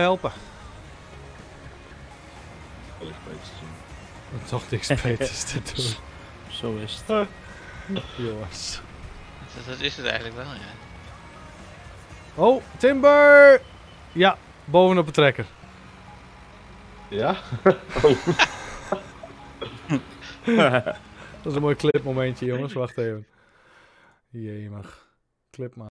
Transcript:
helpen. Wel doen. Toch niks beters te doen. Zo is het. Jongens. Dat, is het eigenlijk wel, ja. Oh, Timber! Ja, bovenop de trekker. Ja? Dat is een mooi clipmomentje, jongens. Wacht even. Jemig. Clip maar.